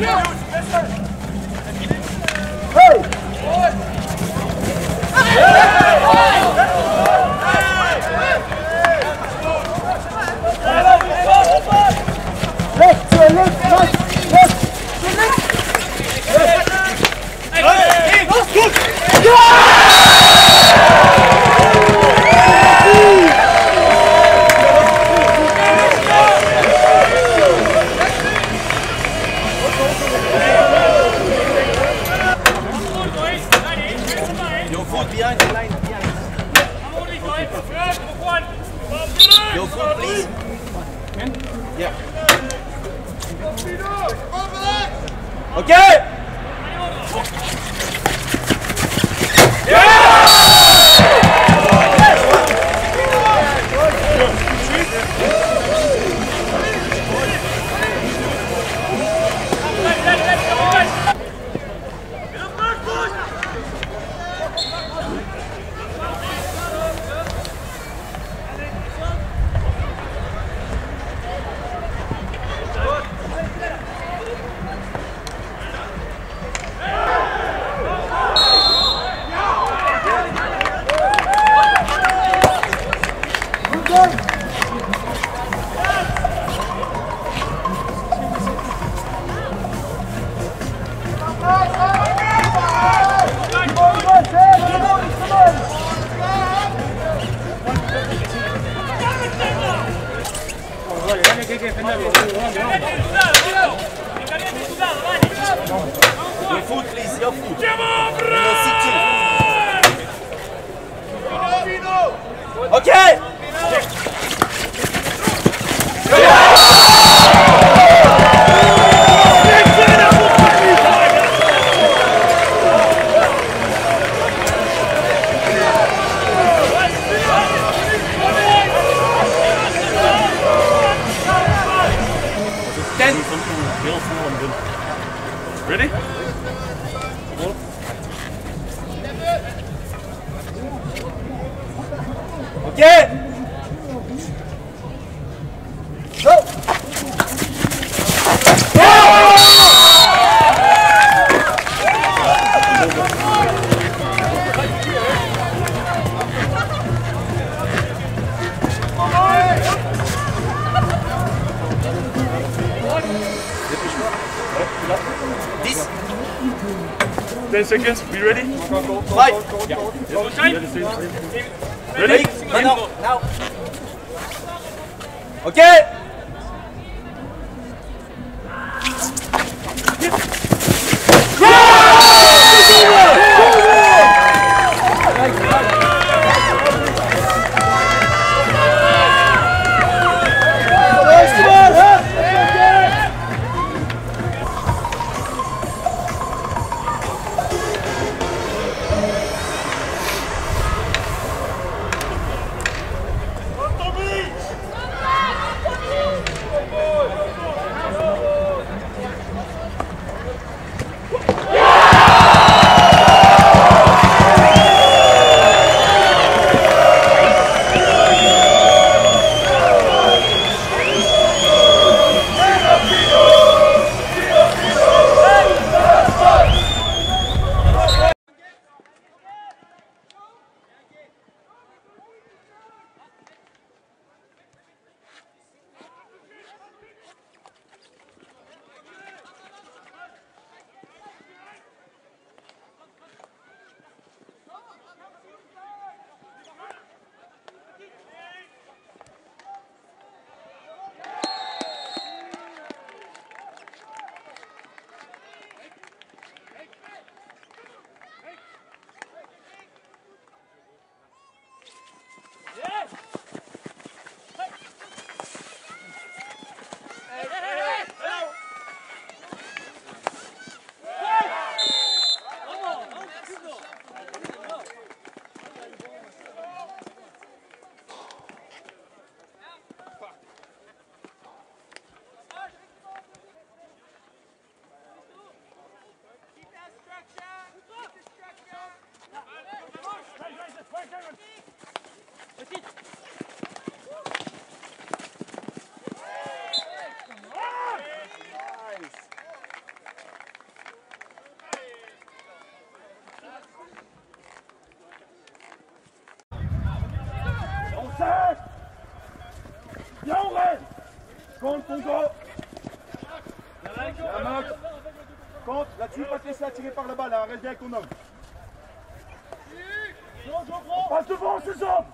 Left Your foot, please. Your foot. Your sit too. Okay. Ten. Ready? Okay. Go. This 10 seconds. We ready? fight. Ready? No, no, now. Okay. Attirer par la balle, hein. reste bien avec ton homme. Passe devant, ses hommes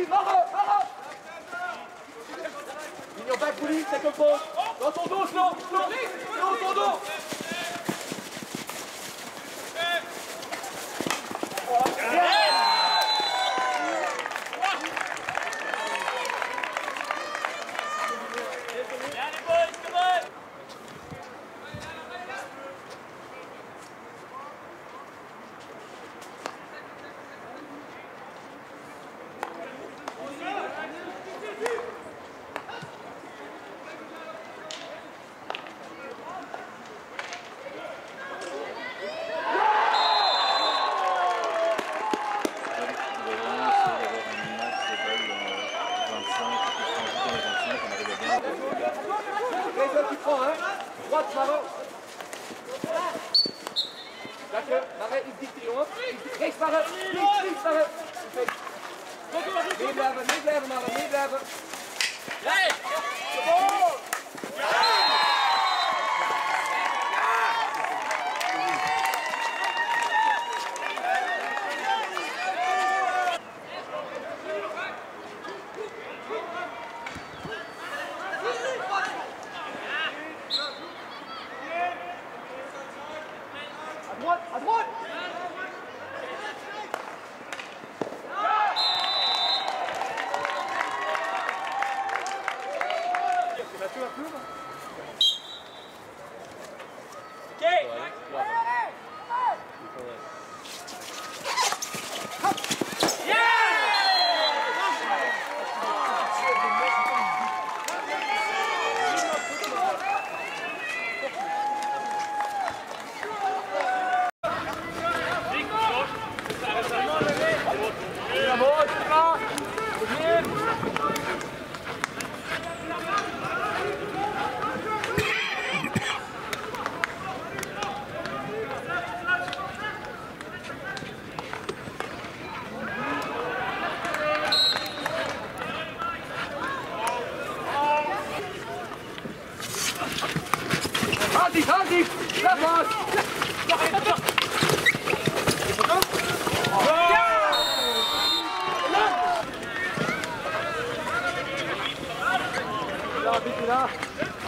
Il n'y a pas de c'est comme bon. Dans ton dos, Flo, Flo, dans ton dos. Les autres, tu prends, hein Droite, Maro. D'accord, Marais, il dit jongen. Rechts, Maro. Links, links, Maro. Meeblijven, meeblijven, Maro, meeblijven. Jij! tirar, vem.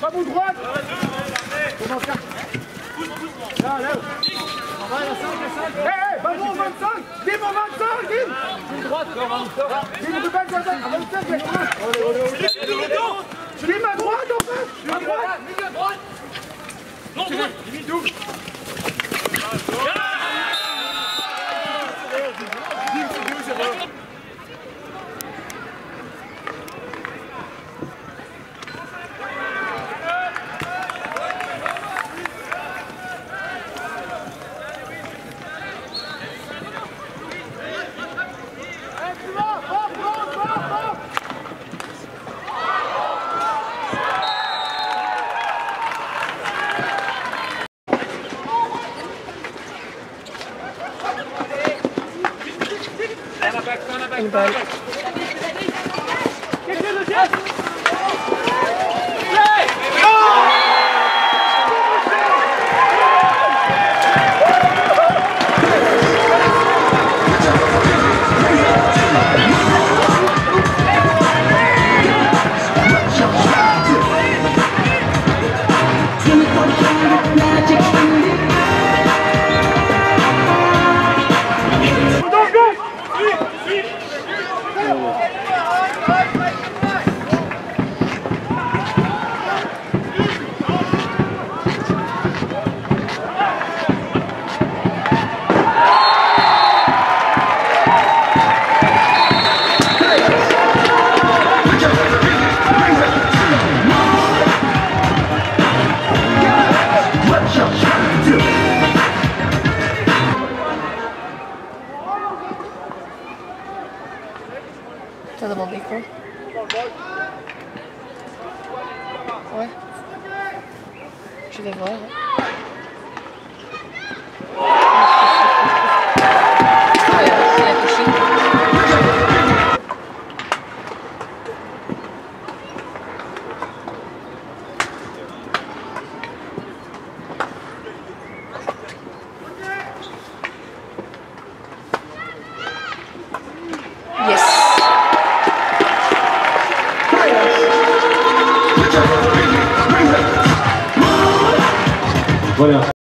Pas vous droite. Comment non, droite Limite double talking about.